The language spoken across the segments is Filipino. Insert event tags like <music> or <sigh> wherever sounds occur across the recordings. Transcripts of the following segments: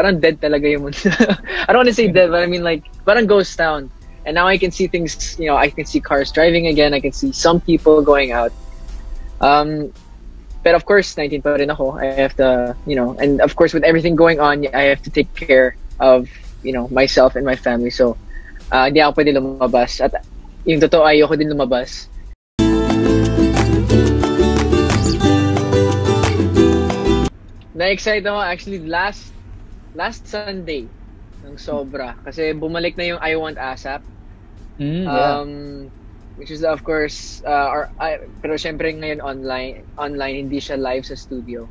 parang dead talaga yung mundo. <laughs> I don't want to say dead, but I mean like, parang ghost town. And now I can see things, you know, I can see cars driving again. I can see some people going out. Um, but of course, 19 pa rin ako. I have to, you know, and of course with everything going on, I have to take care of, you know, myself and my family. So, uh, hindi ako pwede lumabas. At yung totoo, ayoko din lumabas. Na-excite ako actually last last Sunday ng sobra kasi bumalik na yung I Want ASAP. Mm, yeah. Um, which is of course uh, or I, pero syempre ngayon online online hindi siya live sa studio.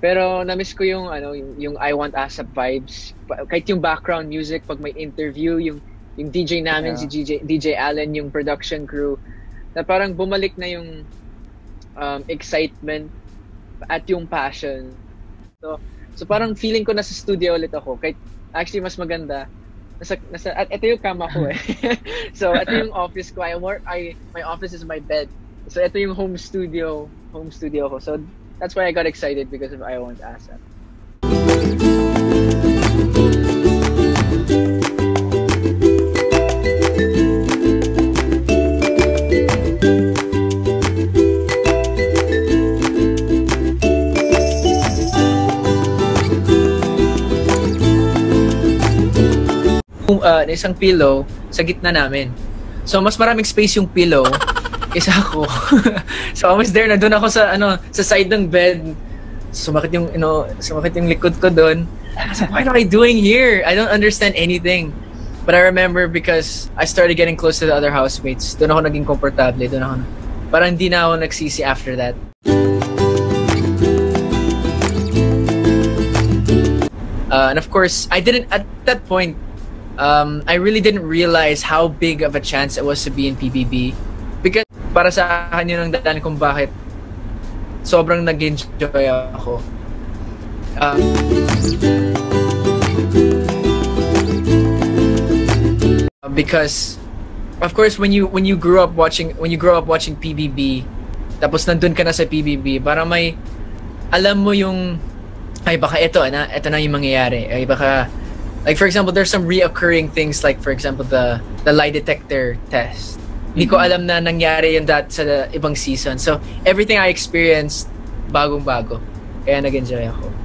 Pero na-miss ko yung ano yung, yung I Want ASAP vibes. Kahit yung background music pag may interview yung yung DJ namin Yeah. si DJ DJ Allen yung production crew na parang bumalik na yung um, excitement at yung passion. So, so parang feeling ko nasa studio ulit ako. Kahit actually mas maganda nasa nasa at ito yung kama ko eh. <laughs> so ito yung office ko. I work I my office is my bed. So ito yung home studio, home studio ko. So that's why I got excited because of I Want ASAP. Uh, na isang pillow sa gitna namin. So mas maraming space yung pillow kaysa ako. <laughs> so I was there na doon ako sa ano sa side ng bed. Sumakit yung you know, sumakit yung likod ko doon. What am I doing here? I don't understand anything. But I remember because I started getting close to the other housemates. Doon ako naging komportable. Doon ako, parang hindi na ako nagsisi after that. Uh, and of course, I didn't, at that point, um, I really didn't realize how big of a chance it was to be in PBB. Because para sa akin yun ang dahilan kung bakit sobrang nag-enjoy ako. Um, because of course when you when you grew up watching when you grow up watching PBB tapos nandun ka na sa PBB parang may alam mo yung ay baka ito na ito na yung mangyayari ay baka like for example there's some reoccurring things like for example the the lie detector test. Hindi ko alam na nangyari yung that sa ibang season. So everything I experienced bagong bago kaya nag-enjoy ako